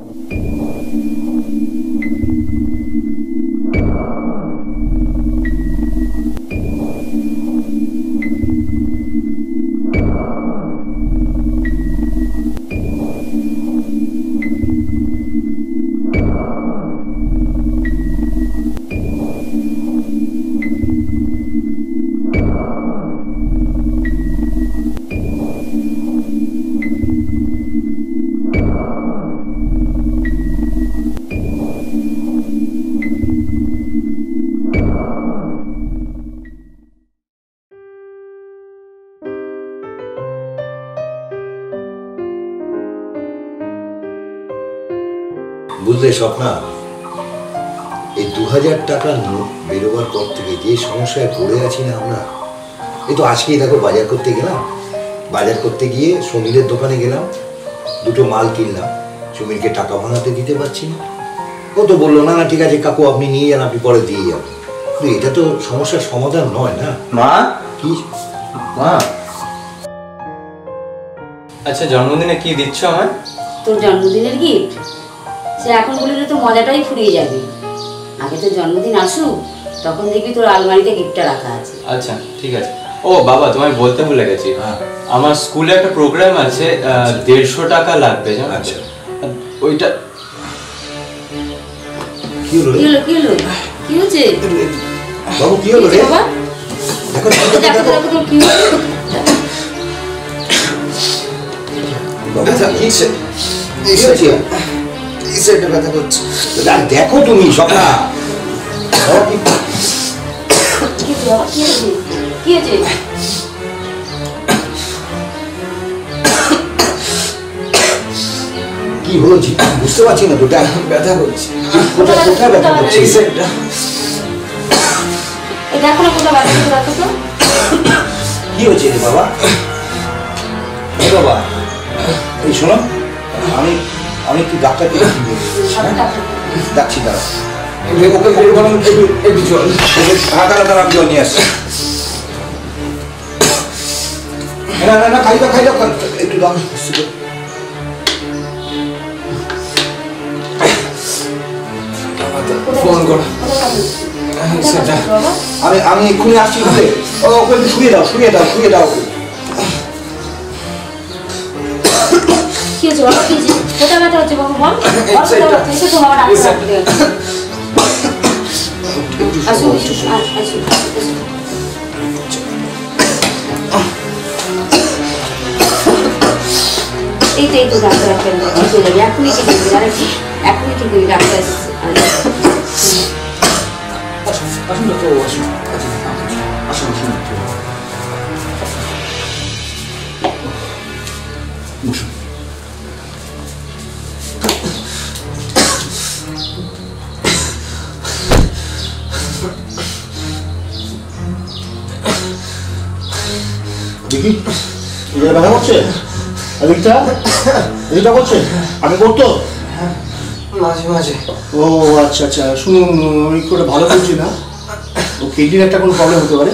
thank you বুঝলে স্বপ্না? এই দু হাজার টাকার নোট বেরোবার পর থেকে যে সমস্যায় পড়ে আছি না আমরা এই তো আজকেই দেখো বাজার করতে গেলাম। বাজার করতে গিয়ে সমীরের দোকানে গেলাম দুটো মাল কিনলাম। সমীরকে টাকা ভাঙাতে দিতে পারছি না। ও তো বলল না না ঠিক আছে কাকু আপনি নিয়ে যান আপনি পরে দিয়ে যাবেন কিন্তু এটা তো সমস্যার সমাধান নয় না? মা? কি? মা? আচ্ছা জন্মদিনে কি দিচ্ছ আমায়? তোর জন্মদিনের গিফট সে এখন বললে তো মজাটাই ফুরিয়ে যাবে। আগে তো জন্মদিন আসুক তখন দেখবি তোর আলমারিতে গিফটটা রাখা আছে। আচ্ছা ঠিক আছে। ও বাবা তোমায় বলতে ভুলে গেছি। হ্যাঁ। আমার স্কুলে একটা প্রোগ্রাম আছে দেড়শো টাকা লাগবে জানো? আচ্ছা। ওইটা কি হলো কি? হলো কি হলো? কি হচ্ছে? বাবু কি হলো রে? বাবা? দেখো দেখো দেখো, তোর কি হলো? বাবু, কি? কি হয়েছে? ব্যথা করছে? আর দেখো তুমি স্বপ্না কি- হয়েছে? হয়েছে? বুঝতে পারছি না দেখ ব্যথা করছে। কোথায় কোথায় ব্যথা করছে? তো। কি হয়েছে রে বাবা? এ বাবা এই শোনো আমি আমি একটু ডাক্তারকে। ডাক্তার ডাকছি দাঁড়া ওকে আমি জল নিয়ে আসছি। না না না খাই দাও খাই দাও একটু দাও ফোন করো। আমি আমি এক্ষুনি আসছি ওকে। শুয়ে দাও শুয়ে দাও শুয়ে দাও। ওকে কি হয়েছে বাবা কি হয়েছে কোথায় ব্যথা হচ্ছে বাবা বল? হচ্ছে তো বাবা ডাক্তার ডাকতে গেছে। আসুন আসুন আসুন আসুন। এই তো এই তো ডাক্তার ডাক্তার ঠিক হয়ে যাবে এখনই ঠিক হয়ে যাবে? এখনই ঠিক হয়ে ডাক্তার আসুন না তো আসুন আসুন আসুন। এটা ব্যথা করছে? এদিকটা? এদিকটা করছে? আগে করতো? মাঝে মাঝে। ও আচ্ছা আচ্ছা। শুনুন আমি করে ভালো করছি না। ও কিডনির একটা কোনো প্রবলেম হতে পারে।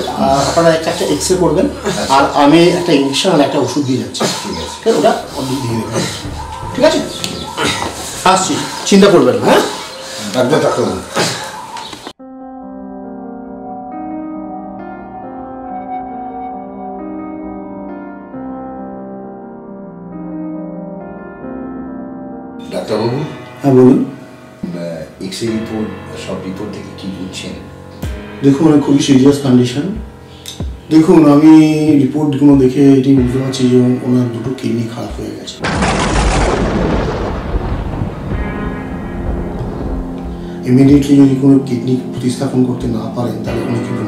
আপনারা একটা একটা এক্স রে করবেন। আর আমি একটা ইঞ্জেকশন আর একটা ওষুধ দিয়ে যাচ্ছি। ঠিক আছে? ঠিক আছে ওটা দিয়ে দেবেন। ঠিক আছে? আসছি। চিন্তা করবেন হ্যাঁ? একদম ডাক্তারবাবু ডাক্তারবাবু হ্যাঁ বলুন। এক্স রে রিপোর্ট সব রিপোর্ট থেকে কি বুঝছেন? দেখুন মানে খুবই সিরিয়াস কন্ডিশন দেখুন আমি রিপোর্টগুলো দেখে এটি বুঝতে পারছি যে ওনার দুটো কিডনি খারাপ হয়ে গেছে। ইমিডিয়েটলি যদি কোনো কিডনি প্রতিস্থাপন করতে না পারেন তাহলে উনি কিন্তু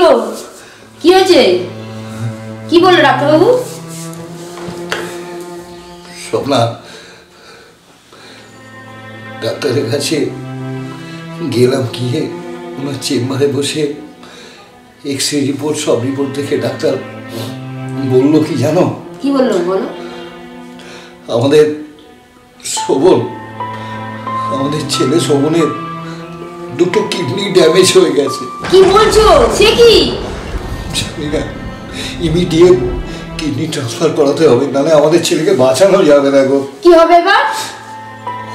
গো কি হয়েছে? কি বলল ডাক্তারবাবু? স্বপ্না ডাক্তারের কাছে গেলাম গিয়ে ওনার চেম্বারে বসে এক্স রে রিপোর্ট সব রিপোর্ট দেখে ডাক্তার বলল কি জানো? কি বলল? বলো। আমাদের শোভন আমাদের ছেলে শোভনের দুটো কিডনি ড্যামেজ হয়ে গেছে। কি বলছো? সে কি? জানি না। ইমিডিয়েট কিডনি ট্রান্সফার করাতে হবে নাহলে আমাদের ছেলেকে বাঁচানো যাবে না গো। কি হবে এবার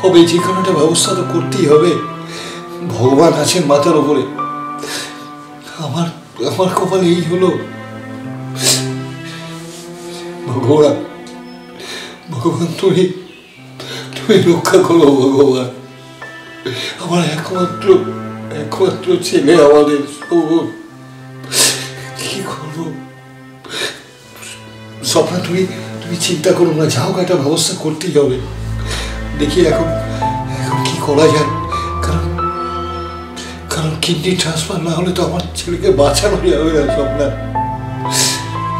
হবে যে কোনো একটা ব্যবস্থা তো করতেই হবে। ভগবান আছেন মাথার উপরে। আমার আমার কপালে এই হলো। ভগবান ভগবান তুমি তুমি রক্ষা করো ভগবান। আমার একমাত্র একমাত্র ছেলে আমাদের সবুজ কি করব স্বপ্না তুমি তুমি চিন্তা করো না, যাও, একটা ব্যবস্থা করতেই হবে দেখি এখন এখন কি করা যায়। কারণ কারণ কিডনি ট্রান্সফার না হলে তো আমার ছেলেকে বাঁচানো যাবে না স্বপ্না।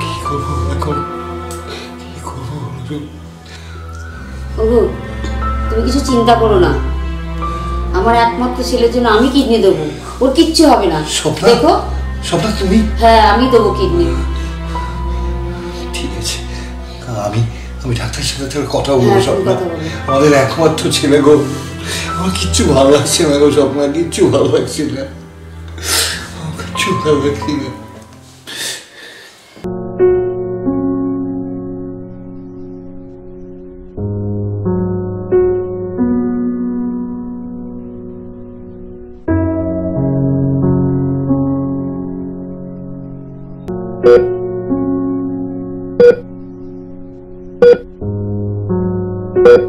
কি করব এখন? কি করব তুমি কিছু চিন্তা করো না। আমার একমাত্র ছেলের জন্য আমি কিডনি দেবো। ওর কিচ্ছু হবে না। দেখো। স্বপ্না তুমি? হ্যাঁ আমি দেবো কিডনি। ঠিক আছে। আমি আমি ডাক্তারের সাথে তোর কথা বলব হ্যাঁ, স্বপ্না। আমাদের একমাত্র ছেলে গো। আমার কিচ্ছু ভালো লাগছে না গো স্বপ্না। কিচ্ছু ভালো লাগছে না। কিচ্ছু ভালো লাগছে না। ডাক্তারবাবু?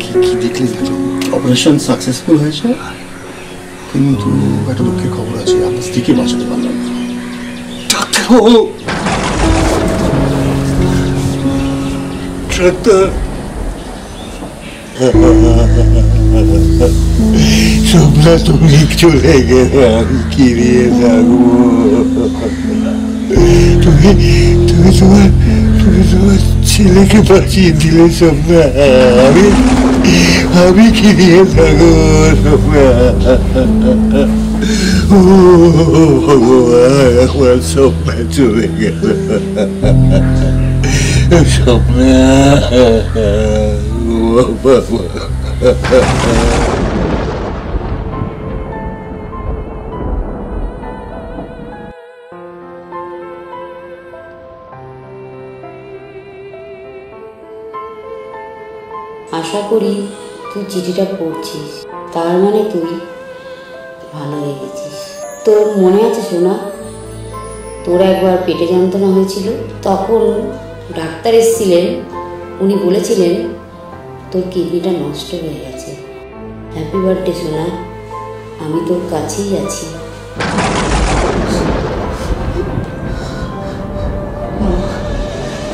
কি কি দেখলেন অপারেশন সাকসেসফুল হয়েছে। কিন্তু একটা দুঃখের খবর আছে আপনার স্ত্রীকে বাঁচাতে পারলাম না। ডাক্তারবাবু তুমি চলে গেলে আমি কিরিয়ে থাকব তুমি তুমি তোমার তুমি তোমার ছেলেকে বাঁচিয়ে দিলে স্বপ্না আমি আমি কিরিয়ে থাকব স্বপ্না চলে গেল আশা করি তুই চিঠিটা পড়ছিস। তার মানে তুই ভালো তোর মনে আছে সোনা? তোর একবার পেটে যন্ত্রণা হয়েছিল, তখন ডাক্তার এসেছিলেন, উনি বলেছিলেন, তোর কিডনিটা নষ্ট হয়ে গেছে। হ্যাপি বার্থডে সোনা। আমি তোর কাছেই আছি।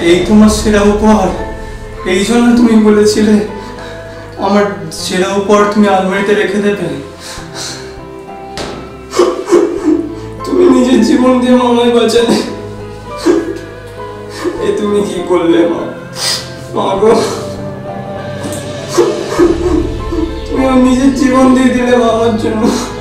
এই তোমার সেরা উপহার। এই জন্য তুমি বলেছিলে, আমার সেরা উপহার তুমি আলমারিতে রেখে দেবে। জীবন দিয়ে মামায় বাঁচালে এ তুমি কি করলে মা? মা গো। তুমি নিজের জীবন দিয়ে দিলে মামার জন্য।